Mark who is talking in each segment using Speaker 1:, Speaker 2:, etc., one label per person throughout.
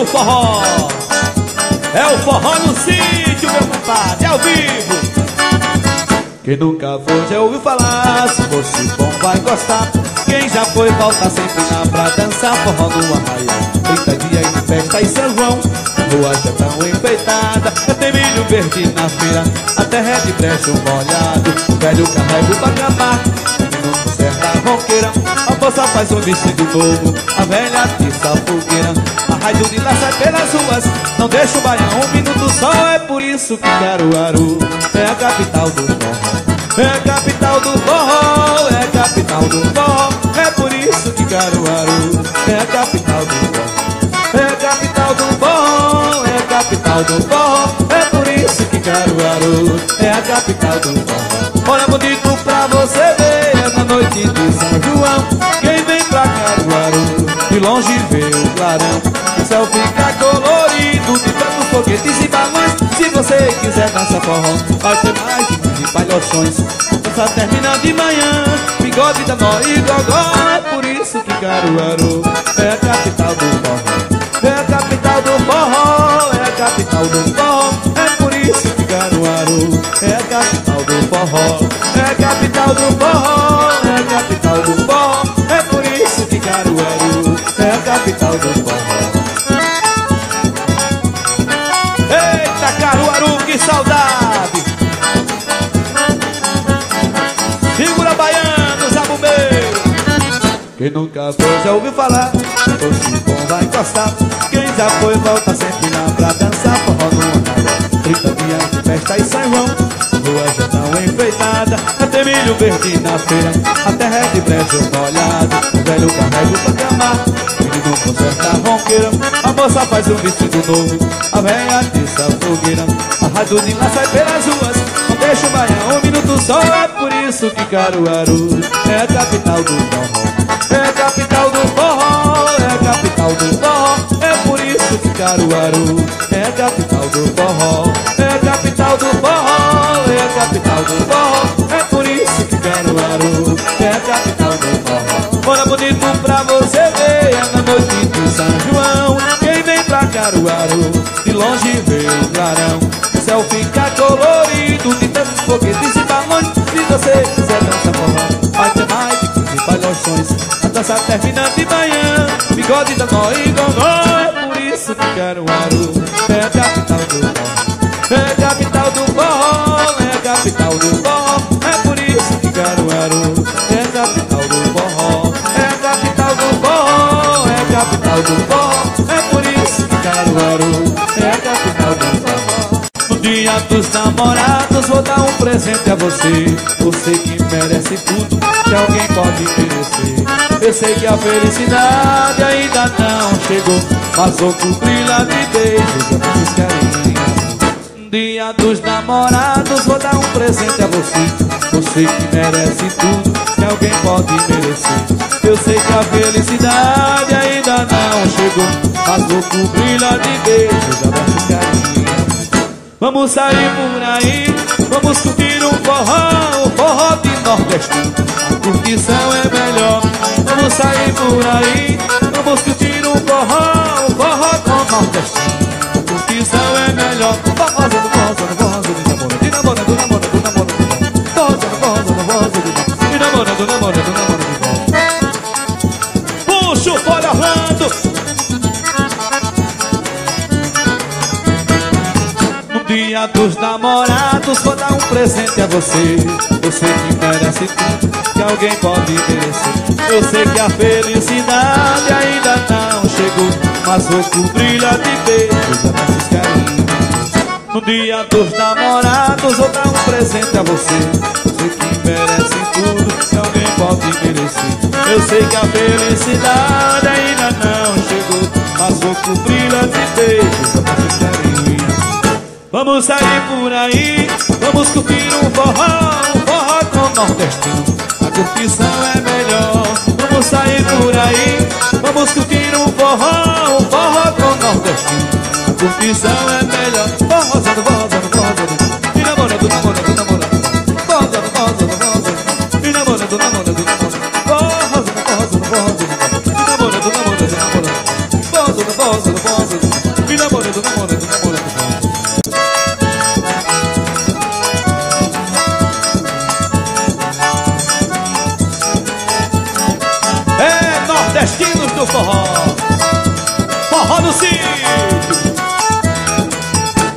Speaker 1: Puxa o forró. É o forró no sítio, meu compadre, ao vivo. Quem nunca foi já ouviu falar. Se fosse bom vai gostar. Quem já foi volta sempre lá pra dançar Forró no arraial. 30 dias de festa em São João. Rua já tão enfeitada Tem milho verde na feira. A terra é de brejo molhado O velho carrega o bacamar Menino conserta a ronqueira A moça faz um vestido novo A velha a fogueira A rádio de lá sai pelas ruas. Não deixa o baião um minuto só. É por isso que Caruaru É a capital do forró. É a capital do forró É a capital do forró. É por isso que Caruaru É a capital do forró. É a capital do forró É a capital do forró. É por isso que Caruaru É a capital do forró. Olha bonito pra você ver é Na noite de São João. Quem vem pra Caruaru De longe vê o clarão céu fica colorido De tantos foguetes e balões. Se você quiser dançar forró Vai ter mais de 15 palhoções. Dança termina de manhã Bigode da nó e gogó. É por isso que Caruaru É a capital do forró. É a capital do forró, é a capital do forró. É por isso que Caruaru é a capital do forró. É a capital do forró, é a capital do forró. É por isso que Caruaru é a capital do forró Quem nunca foi. Já ouviu falar? Se bom vai encostar Quem já foi volta sempre lá pra dançar Forró no andar. 30 dias de festa e São João. Rua já tão enfeitada. Até milho verde na feira. A terra é de brejo molhado. O velho carrega o patamar Menino conserta a ronqueira. A moça faz um vestido novo. A velha atiça a fogueira. A rádio de lá sai pelas ruas. Deixa o baião um minuto só. É por isso que Caruaru É a capital do forró é capital do forró, é capital do forró É por isso que Caruaru é capital do forró. É capital do forró, é capital do forró É por isso que Caruaru é capital do forró. Olha bonito pra você ver, é na noite de São João. Quem vem pra Caruaru, de longe vê o clarão dança termina de manhã. Bigode da nó e gogó É por isso que Caruaru É a capital do forró. É a capital do forró É a capital do forró. É por isso que Caruaru É a capital do forró. É a capital do forró É a capital do forró dia dos namorados Vou dar um presente a você. Você que merece tudo Que alguém pode merecer. Eu sei que a felicidade ainda não chegou Mas vou cobri-la de beijos, abraços, carinho Dia dos namorados, vou dar um presente a você. Você que merece tudo, que alguém pode merecer. Eu sei que a felicidade ainda não chegou Mas vou cobri-la de beijos, carinho Vamos sair por aí, vamos curtir um forró, um forró de nordestino A curtição é melhor Vamos sair por aí Vamos curtir um forró Um forró com nordestino A curtição é melhor Forrozando, forrozando, forrozando De namorado, de namorado, namorado, namorado Forrozando, forrozando, forrozando De namorado, namorado, namorado dia dos namorados Vou dar um presente a você. Você que merece tudo Que alguém pode merecer. Eu sei que a felicidade ainda não chegou Mas vou cobri-la de beijos, abraços, carinhos No dia dos namorados Vou dar um presente a você. Você que merece tudo Que alguém pode merecer. Eu sei que a felicidade ainda não chegou Mas vou cobri-la de beijos, abraços, carinhos Vamos sair por aí, vamos curtir um forró, um forró com nordestino. A curtição é melhor. Vamos sair por aí, vamos curtir um forró, um forró com nordestino. A curtição é melhor. Nordestinos do forró. Forró no sítio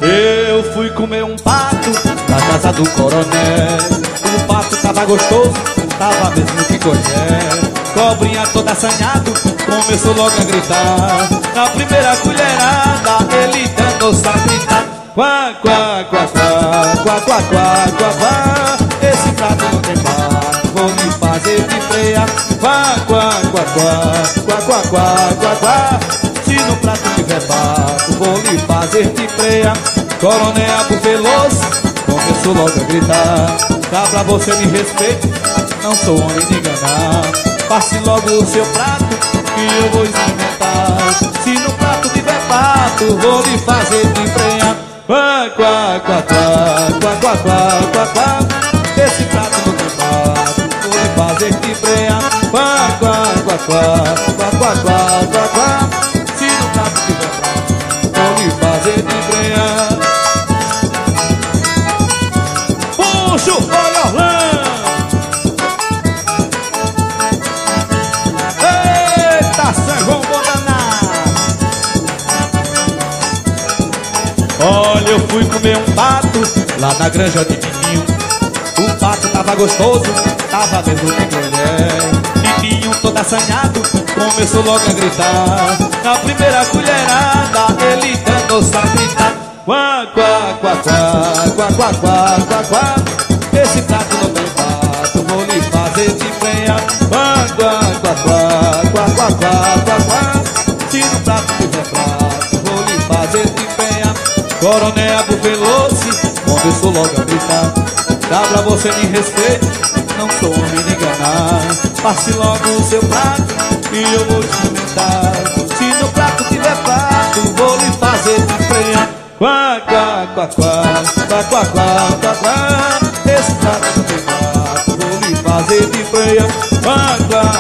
Speaker 1: Eu fui comer um pato Na casa do coronel. O pato tava gostoso Tava mesmo que colher Cobrinha toda assanhado Começou logo a gritar. Na primeira colherada Ele danou-se a gritar. Quá, quá, quá, quá Quá, quá, quá, quá, quá. Freia Quá, quá, quá, quá, quá, quá, quá, quá, Se no prato tiver pato, vou lhe fazer de freia Coronel Veloso, começou logo a gritar Dá pra você me respeitar, não sou homem de enganar Passe logo o seu prato que eu vou experimentar Se no prato tiver pato, vou lhe fazer de emprenhar Quá, quá, quá, quá, quá, quá, quá, quá, quá fazer de emprenhar Quá, quá, quá, quá, quá, quá, quá, quá, quá. Se no prato tiver pato, vou lhe fazer de emprenhar Puxa o folha Orlando! São João Bodaná Olha, eu fui comer um pato lá na granja tava gostoso, tava mesmo de mulher Titinho todo assanhado, começou logo a gritar Na primeira colherada, ele dando-se a gritar Quá, quá, quá, quá, quá, quá, quá, quá, quá Esse prato não tem pato, vou lhe fazer de penha Quá, quá, quá, quá, quá, quá, quá, quá, quá Se no prato tiver prato, vou lhe fazer de penha Coronel Abu Veloce, começou logo a gritar Dá pra você me respeitar, não homem de enganar. Passe logo o seu prato e eu vou experimentar Se no prato tiver prato, vou lhe fazer de penha Quá, quá, quá, quá, quá, quá, quá, quá, quá. Esse prato não tem prato, vou lhe fazer de freia quá, quá,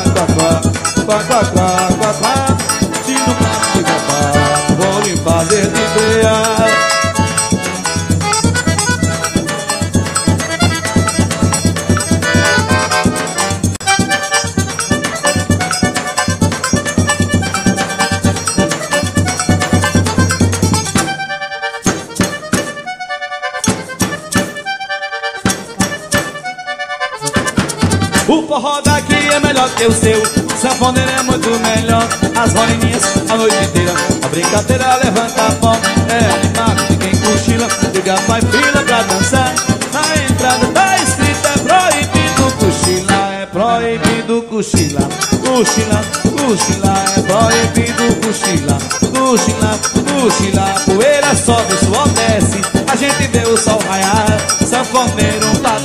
Speaker 1: que o seu. Sanfoneiro é muito melhor. As rolinhas a noite inteira. A brincadeira levanta a pó. É animado de quem cochila. Liga vai fila pra dançar. Na entrada da escrita é proibido cochilar É proibido cochilar Cochilar, cochilar É proibido cochilar Cochilar, cochilar Poeira sobe, suor desce. A gente vê o sol raiar. Sanfoneiro mas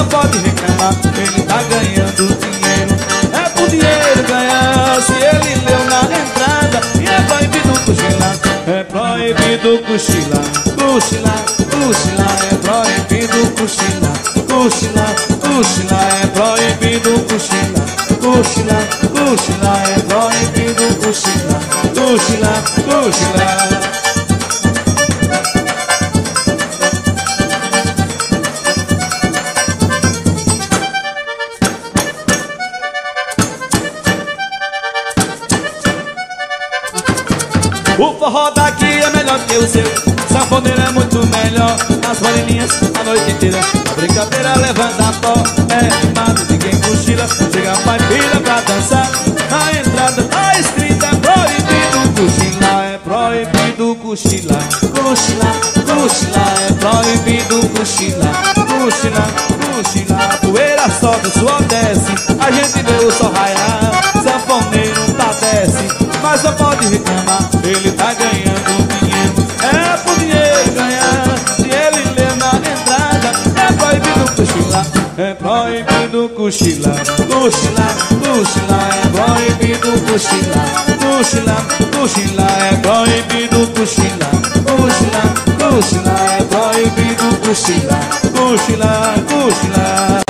Speaker 1: não pode reclamar, ele tá ganhando dinheiro. É por dinheiro ganhar, se ele leu na entrada E é proibido cochilar, é proibido cochilar Cochilar, cochilar, é proibido cochilar Cochilar, cochilar, é proibido cochilar. Cochilar, cochilar, é proibido cochilar Cochilar, cochilar A noite inteira A brincadeira levanta a pó. É animado, ninguém cochila Chega pai filha pra dançar. Na entrada tá escrita É proibido cochilar É proibido cochilar. Cochilar, cochilar É proibido cochilar. Cochilar, cochilar A poeira sobe, suor desce. A gente vê o sol raiar Sanfoneiro padece mas não pode reclamar, ele tá ganhando proibido cochilar Cochilar, cochilar, é proibido cochilar Cochilar, cochilar, é proibido cochilar Cochilar, cochilar, é proibido cochilar Cochilar, cochilar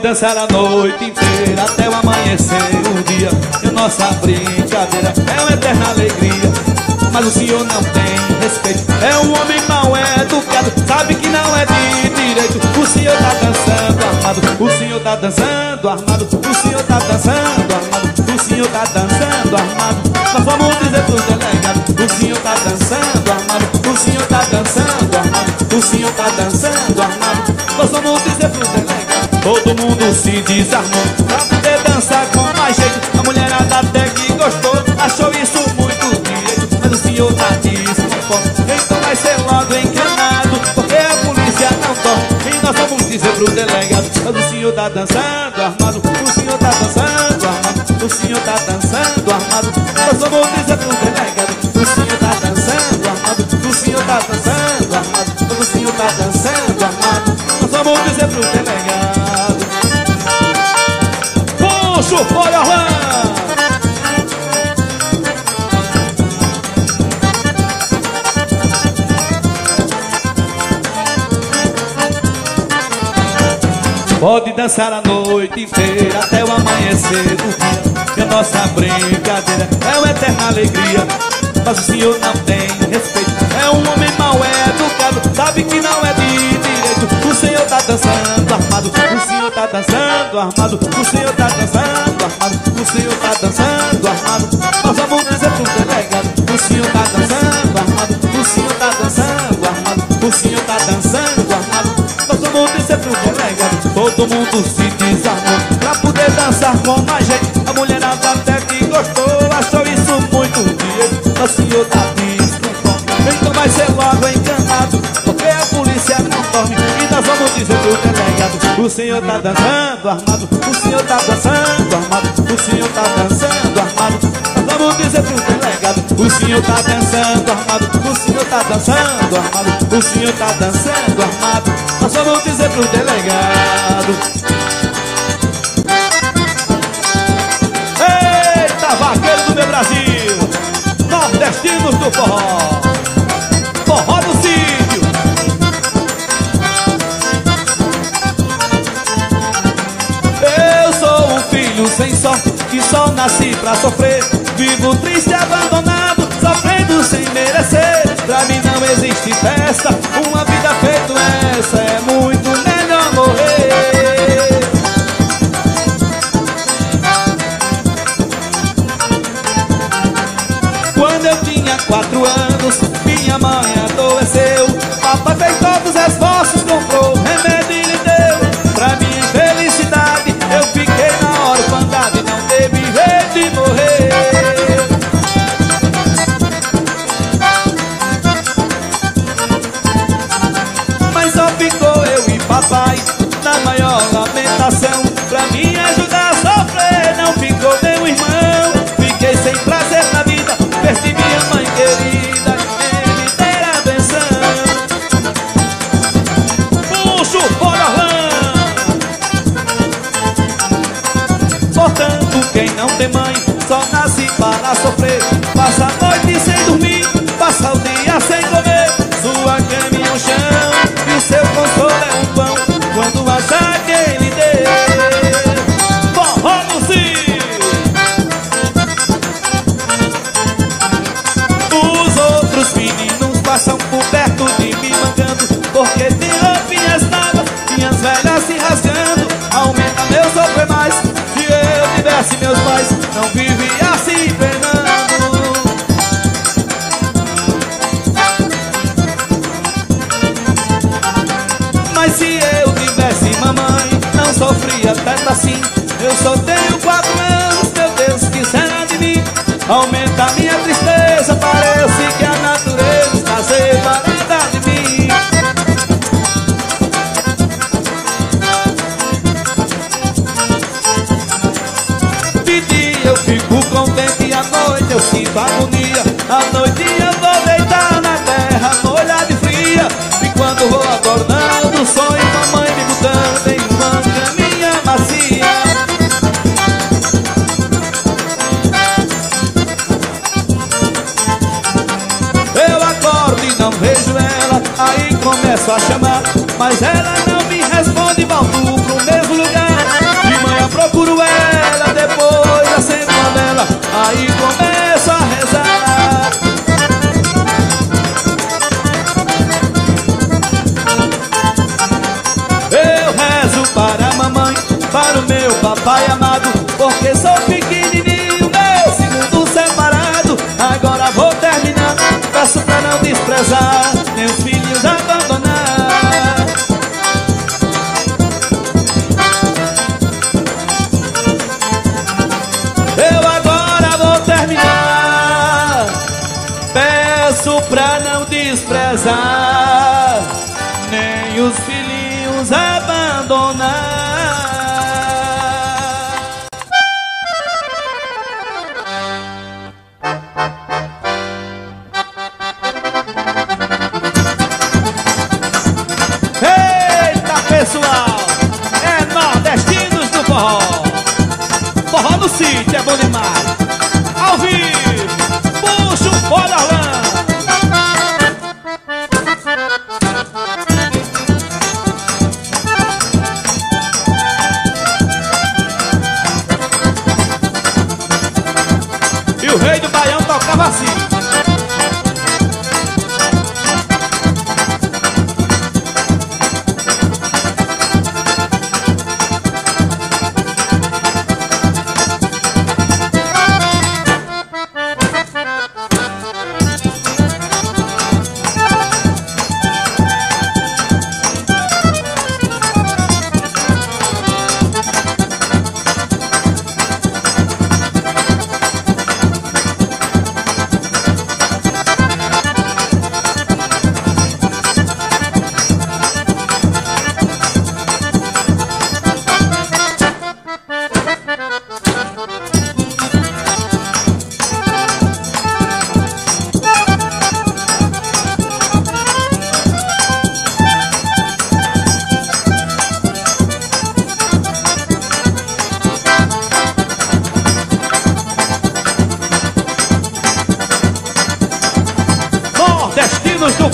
Speaker 1: dançar a noite inteira até o amanhecer o dia. Eu nossa brincadeira é uma eterna alegria. Mas o senhor não tem respeito. É um homem mal educado Sabe que não é de direito. O senhor tá dançando armado O senhor tá dançando armado O senhor tá dançando armado O senhor tá dançando armado. Nós vamos dizer pro delegado O senhor tá dançando Todo mundo se desarmou. Pra poder dançar com mais jeito A mulherada até que gostou. Achou isso muito direito Mas o senhor tá desconforme Então vai ser logo enganado Porque a polícia não dorme. E nós vamos dizer pro delegado Mas o senhor tá dançando armado. O senhor tá dançando armado. O senhor tá dançando dançar a noite inteira até o amanhecer Que a nossa brincadeira é uma eterna alegria. Mas o senhor não tem respeito. É um homem mal educado Sabe que não é de direito. O senhor tá dançando armado O senhor tá dançando armado. O senhor tá dançando armado O senhor tá dançando armado. Nós vamos dizer pro delegado O senhor tá dançando armado O senhor tá dançando armado. O senhor tá dançando vamos dizer pro delegado. Todo mundo se desarmou Pra poder dançar com mais jeito A mulherada até que gostou Achou isso muito direito Mas o senhor tá desconforme Então vai ser logo enganado Porque a polícia não dorme. E nós vamos dizer pro delegado O senhor tá dançando armado. O senhor tá dançando armado. O senhor tá dançando armado. Nós vamos dizer pro delegado O senhor tá dançando armado. O senhor tá dançando armado. O senhor tá dançando armado Nós vamos dizer pro delegado. Eita, vaqueiro do meu Brasil. Nordestinos do forró. Forró do sítio Eu sou um filho sem sorte Que só nasci pra sofrer. Vivo triste, abandonado Sofrendo sem merecer. Pra mim não existe festa Uma vida feita essa É chamar Mas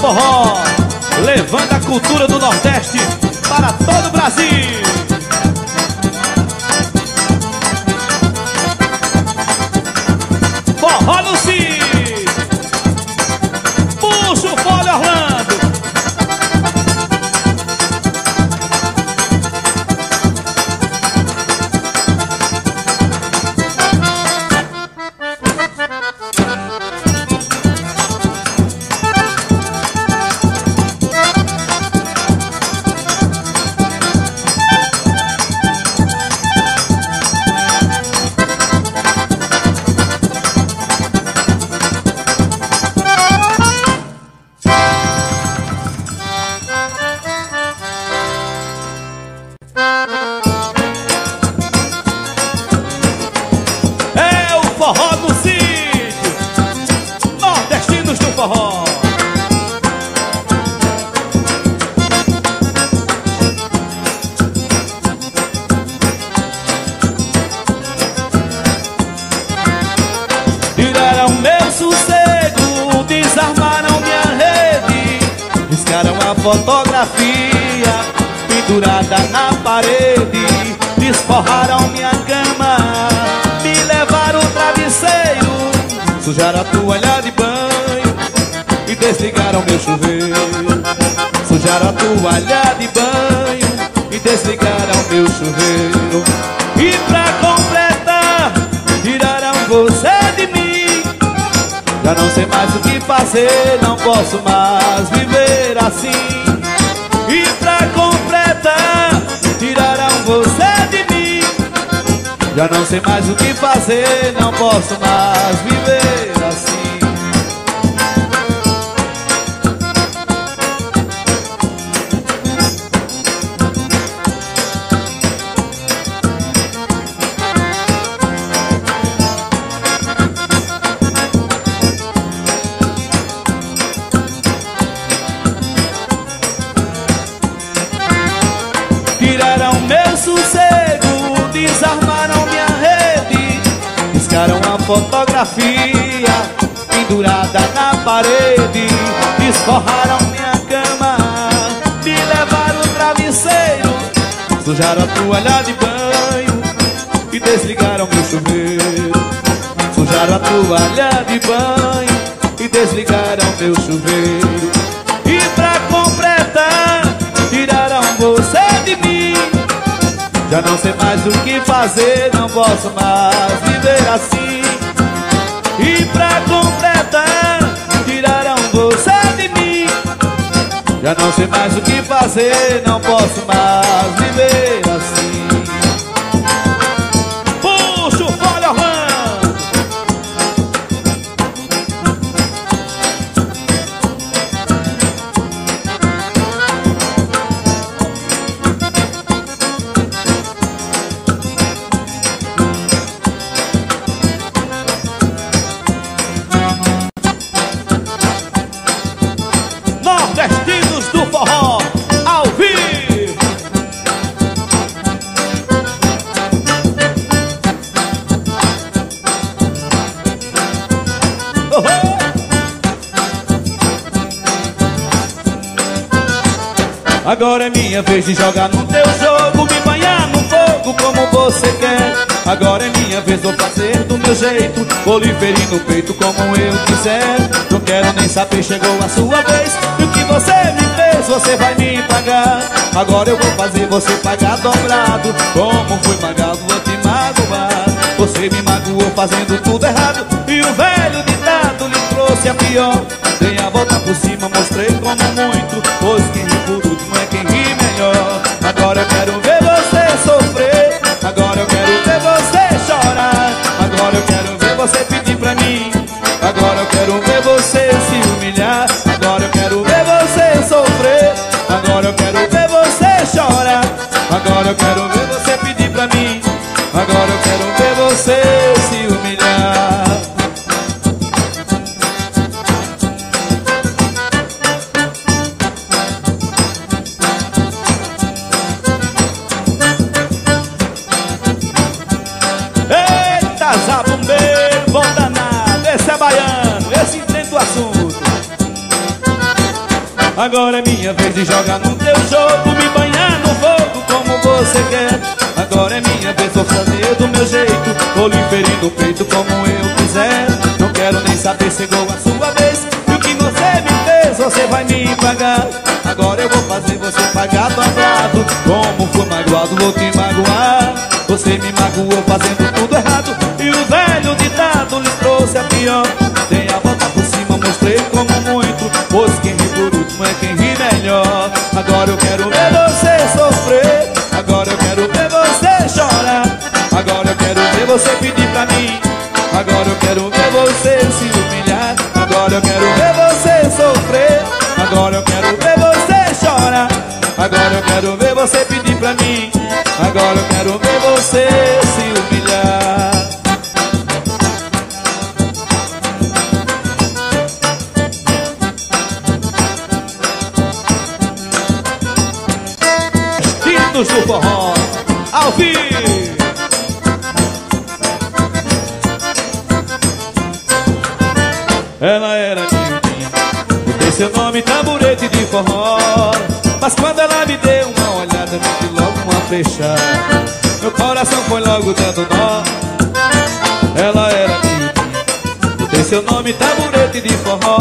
Speaker 1: forró, levando a cultura do Nordeste para todo o Brasil. Já não sei mais o que fazer, não posso mais viver assim. E pra completar, tiraram você de mim. Já não sei mais o que fazer, não posso mais viver assim. Fotografia pendurada na parede. Desforraram minha cama, me levaram o travesseiro. Sujaram a toalha de banho e desligaram meu chuveiro. Sujaram a toalha de banho e desligaram meu chuveiro. E pra completar, tiraram você de mim. Já não sei mais o que fazer, não posso mais viver assim pra completar Tiraram você de mim. Já não sei mais o que fazer Não posso mais viver assim. Agora é minha vez de jogar no teu jogo Me banhar no fogo como você quer. Agora é minha vez, vou fazer do meu jeito Vou lhe ferir no peito como eu quiser. Não quero nem saber, chegou a sua vez E o que você me fez, você vai me pagar. Agora eu vou fazer você pagar dobrado Como fui pagado, vou te magoar. Você me magoou fazendo tudo errado E o velho ditado lhe trouxe a pior Dei a volta por cima, mostrei como muito. Pois quem ri por último é quem ri do meu jeito. Vou lhe ferir no peito como eu quiser. Não quero nem saber, chegou a sua vez. E o que você me fez, você vai me pagar. Agora eu vou fazer você pagar dobrado. Como for magoado, vou te magoar. Você me magoou fazendo tudo errado. E o velho ditado lhe trouxe a pior. Dei a volta por cima, mostrei como muito. Pois quem ri por último é quem ri você pedir pra mim. Agora eu quero ver você se humilhar. Agora eu quero ver você sofrer. Agora eu quero ver você chorar. Agora eu quero ver você pedir pra mim. Agora eu quero ver você fechada Meu coração foi logo dando nó. Ela era miudinha Botei seu nome tamborete de forró.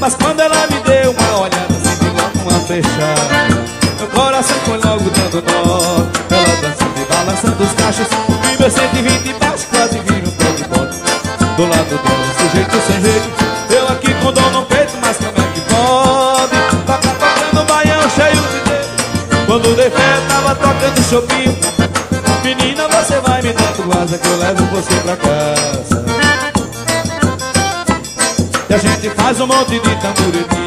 Speaker 1: Mas quando ela me deu uma olhada Senti logo uma fechada Meu coração foi logo dando nó. Ela dançando e balançando os cachos. E meu 120 baixo quase vi um pé de bota do lado dela, sujeito sem jeito tocando chopinho. Menina, você vai me dando asa Que eu levo você pra casa. E a gente faz um monte de tamboretinho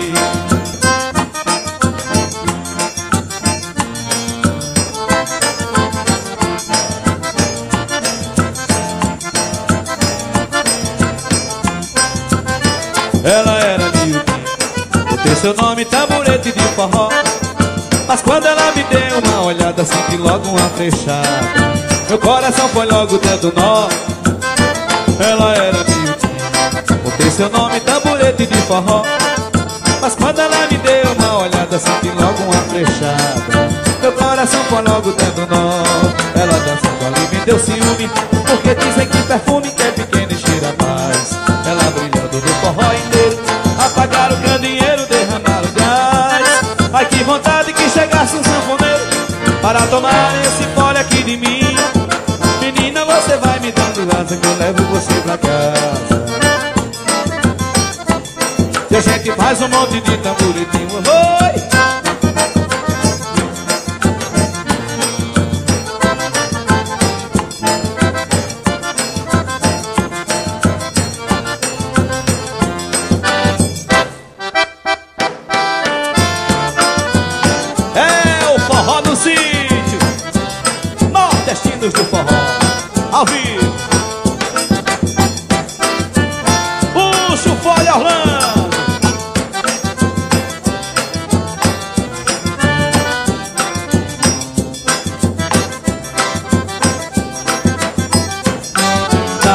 Speaker 1: Ela era miudinha Botei seu nome tamborete de forró. Mas quando ela olhada Senti logo uma fechada. Meu coração foi logo dando nó. Ela era miudinha Botei seu nome tamborete de forró. Mas quando ela me deu uma olhada Senti logo uma flechada. Meu coração foi logo dando nó. Ela dançando ali me deu ciúme Porque dizem que perfume que Para tomar esse pole aqui de mim Menina, você vai me dando asa Que eu levo você pra casa E a gente faz um monte de tamboretinho Oi!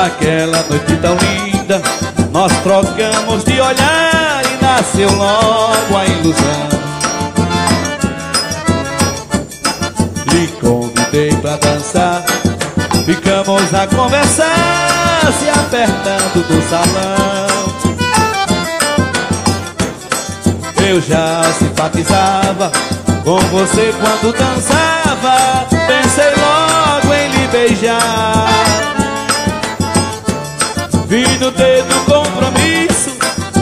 Speaker 1: Naquela noite tão linda. Nós trocamos de olhar E nasceu logo a ilusão. Lhe convidei pra dançar. Ficamos a conversar Se apertando do salão. Eu já simpatizava com você quando dançava. Pensei logo em lhe beijar Vi no dedo compromisso.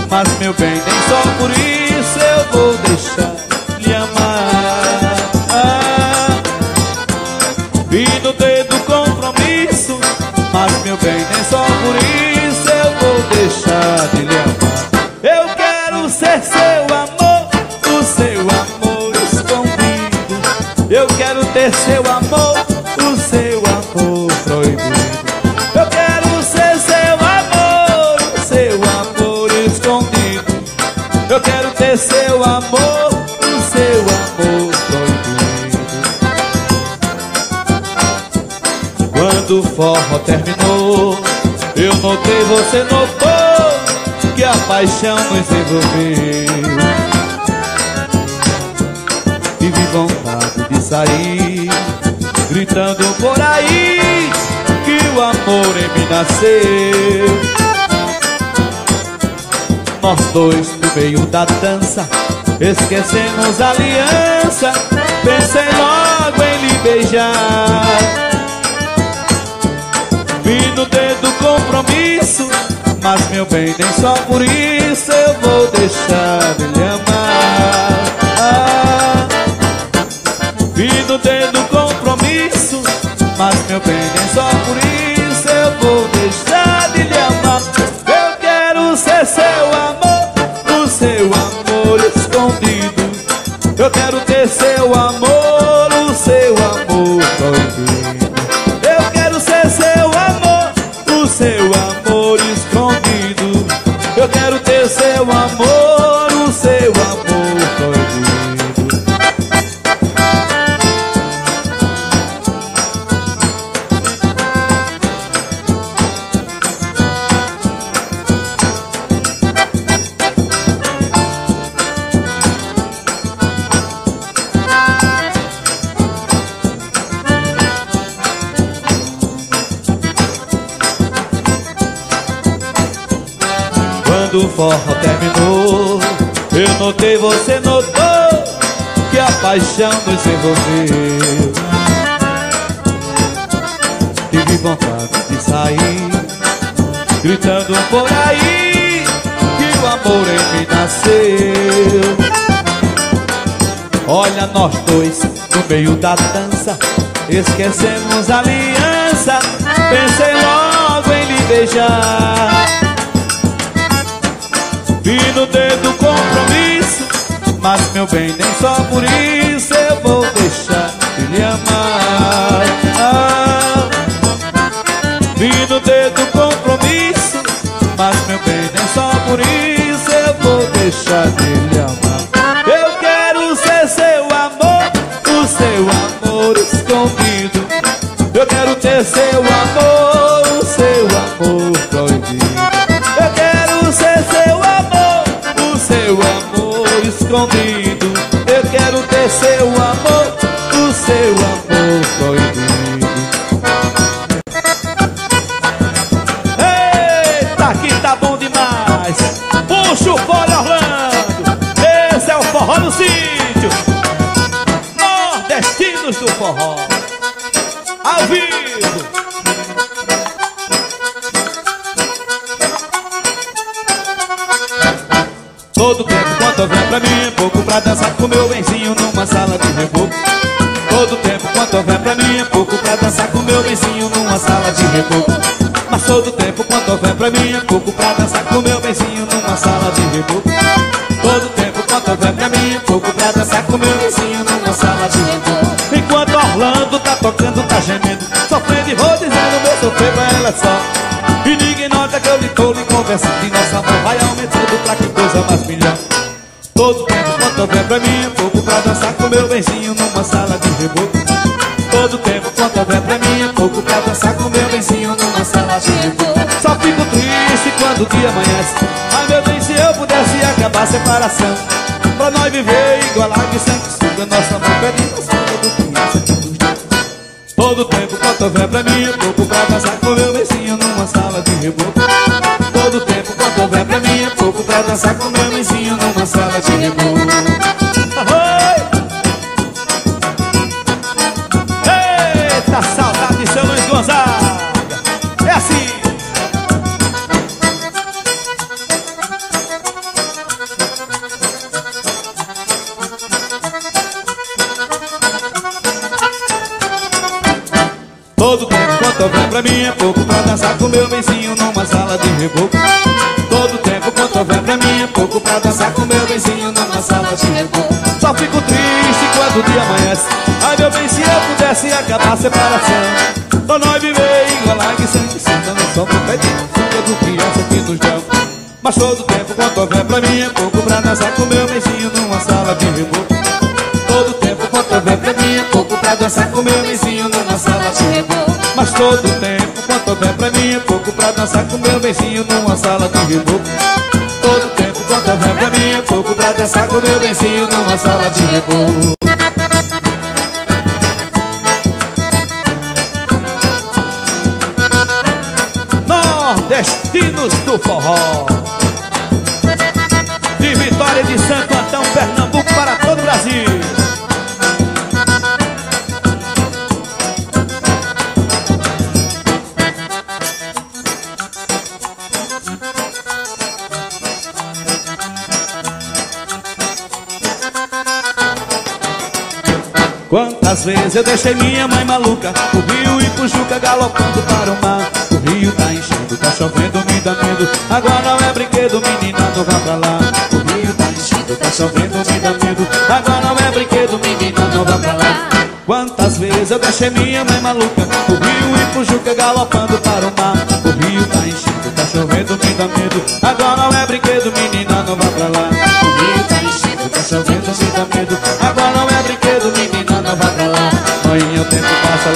Speaker 1: Mas meu bem, nem só por isso eu vou deixar lhe amar. Vi no dedo compromisso. Mas meu bem, nem só por isso eu vou deixar de lhe amar. Eu quero ser seu amor, o seu amor escondido. Eu quero ter seu amor, Ter seu amor, o seu amor proibido. Quando o forró terminou Eu notei, você notou Que a paixão nos envolveu. Tive vontade de sair Gritando por aí Que o amor em mim nasceu. Nós dois meio da dança Esquecemos a aliança Pensei logo em lhe beijar. Vi no dedo compromisso Mas meu bem, nem só por isso Eu vou deixar de lhe amar. Ah, Vi no dedo compromisso Mas meu bem, nem só por isso Eu vou deixar de lhe amar. Eu quero ser seu amor Quero ter seu amor paixão nos envolveu Tive vontade de sair Gritando por aí Que o amor em mim nasceu. Olha nós dois no meio da dança Esquecemos a aliança Pensei logo em lhe beijar. Vi no dedo Mas meu bem, nem só por isso Eu vou deixar de lhe amar. Ah, Vi no dedo compromisso Mas meu bem, nem só por isso Eu vou deixar de lhe amar. Eu quero ser seu amor O seu amor escondido. Eu quero ter seu amor Pra dançar com meu benzinho numa sala de reboco. Todo tempo quanto houver pra mim é pouco Pra dançar com meu benzinho numa sala de reboco. Mas todo tempo quanto houver pra mim é pouco Pra dançar com meu benzinho numa sala de reboco. Todo tempo quanto houver pra mim é pouco Pra dançar com meu benzinho numa sala de reboco. Enquanto Orlando tá tocando, tá gemendo Sofrendo e vou dizendo meu sofrer pra ela só. E ninguém nota que eu lhe tô lhe conversando E nossa mão vai aumentando pra que coisa mais melhor houver pra mim é pouco Pra dançar com meu benzinho numa sala de reboco. Todo tempo quanto houver pra mim é pouco Pra dançar com meu benzinho numa sala de reboco. Só fico triste quando o dia amanhece. Ai meu bem, se eu pudesse acabar a separação. Pra nós viver igual e sangue Nossa mão pede Todo tempo quanto houver pra mim é pouco Pra dançar com meu benzinho numa sala de reboco. Todo tempo quanto houver pra mim é pouco Pra dançar com meu benzinho numa sala de reboco dançar com meu benzinho numa sala de reboco. Todo tempo quanto houver pra mim é pouco Pra dançar com meu benzinho numa sala de reboco. Só fico triste quando o dia amanhece. Ai meu bem, se eu pudesse acabar a separação. Pra nós viver igual água e sangue Sentando só pro pedinho Fuga do criança que nos dão Mas todo tempo quanto houver pra mim é pouco Pra dançar com meu benzinho numa sala de reboco. Todo tempo quanto houver pra mim é pouco Pra dançar com meu benzinho numa sala de reboco. Mas todo tempo, pra mim é pouco Pra dançar com meu benzinho numa sala de reboco. Todo tempo, quanto houver pra mim é pouco Pra dançar com meu benzinho numa sala de reboco. Nordestinos do Forró. De Vitória de Santo Antão, Pernambuco para todo o Brasil Quantas vezes eu deixei minha mãe maluca O rio e Pujuca galopando para o mar. O rio tá enchendo, tá chovendo, me dá medo. Agora não é brinquedo, menina, não vá pra lá. O rio tá enchendo, tá chovendo, me dá medo. Agora não é brinquedo, menina, não vá pra lá. Quantas vezes eu deixei minha mãe maluca O rio e Pujuca galopando para o mar. O rio tá enchendo, tá chovendo, me dá medo. Agora não é brinquedo, menina, não vá pra lá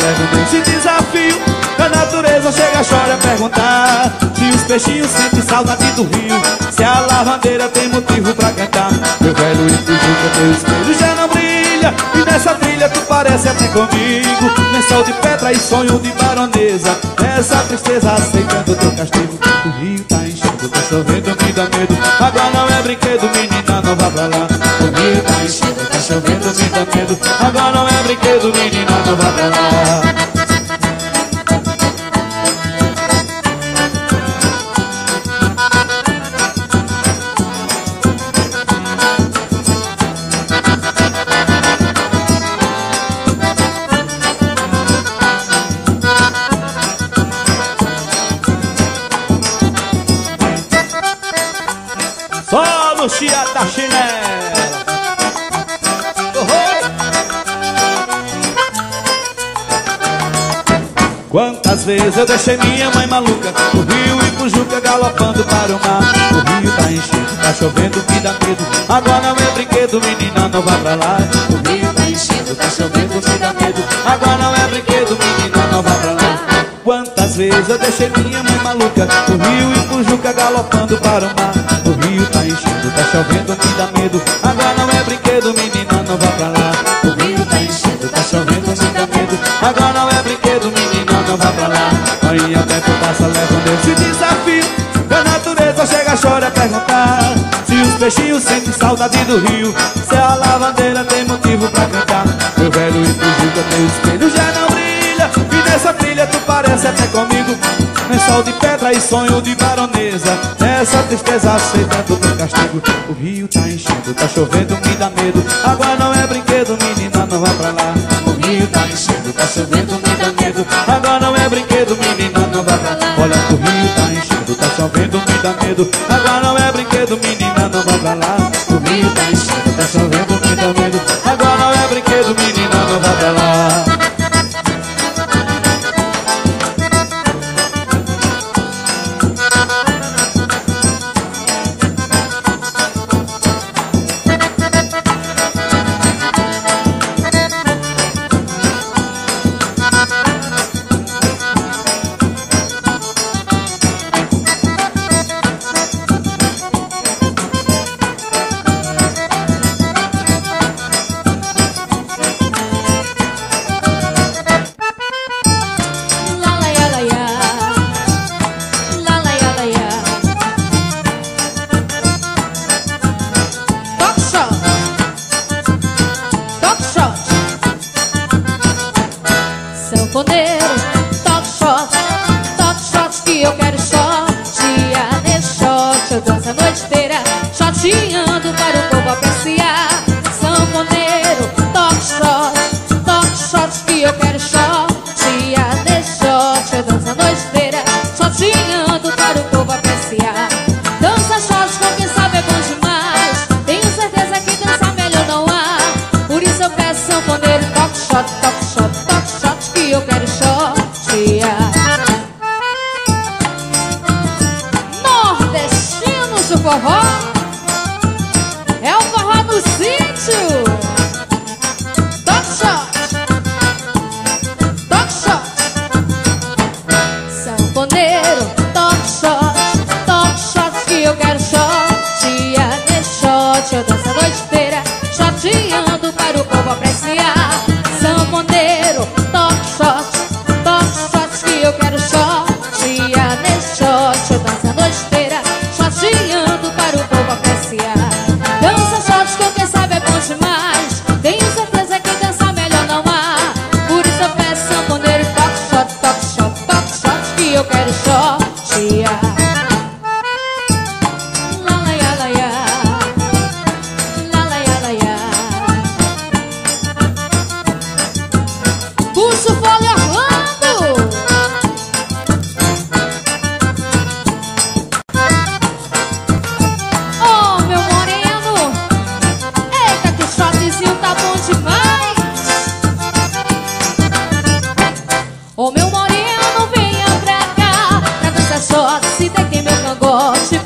Speaker 1: passa, leva esse desafio. A natureza chega, chora a perguntar. Se os peixinhos sentem saudade do rio Se a lavandeira tem motivo pra cantar. Meu velho e pujuca, teu espelho já não brilha E nessa trilha tu parece até comigo. Lençol de pedra e sonho de baronesa Nessa tristeza aceitando teu castigo. O rio tá enchendo, tá chovendo, me dá medo. Agora não é brinquedo, menina, não vá pra lá. O rio tá enchendo, tá chovendo, me dá medo. Agora não é brinquedo, menina, não vá pra lá Quantas vezes eu deixei minha mãe maluca O rio e Pujuca galopando para o mar. O rio tá enchendo, tá chovendo, que dá medo. Agora não é brinquedo, menina, não vá pra lá. O rio tá enchendo, tá chovendo, que dá medo. Agora não é brinquedo, menina, não vá pra lá. Quantas vezes eu deixei minha mãe maluca O rio e Pujuca galopando para o mar. O rio tá enchendo, tá chovendo, que dá medo. Agora não é brinquedo, menina, não vá pra lá. O rio tá enchendo, tá chovendo, que dá medo. Agora não é brinquedo, menina não vá pra lá. Aí o tempo passa levando esse desafio. A natureza chega, chora perguntar Se os peixinhos sentem saudade do rio. Se a lavandeira tem motivo pra cantar. Meu velho e fugido, teu espelho já não brilha. E nessa trilha tu parece até comigo. Lençol de pedra e sonho de baronesa. Nessa tristeza aceitando teu castigo. O rio tá enchendo, tá chovendo, me dá medo. Agora não é brinquedo, menina, não vá pra lá. O rio tá enchendo, tá chovendo, me dá medo Agora não é brinquedo, menina, não vá pra lá. Olha o rio tá enchendo, tá chovendo, me dá medo. Agora não é brinquedo, menina, não vá pra lá
Speaker 2: eu quero meu moreno, venha pra cá. Pra dançar só, se tem que meu cangote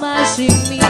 Speaker 2: mais de mim.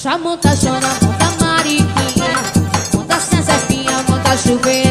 Speaker 2: Já monta Jona, monta Mariquinha Monta César Espinha, monta Juventus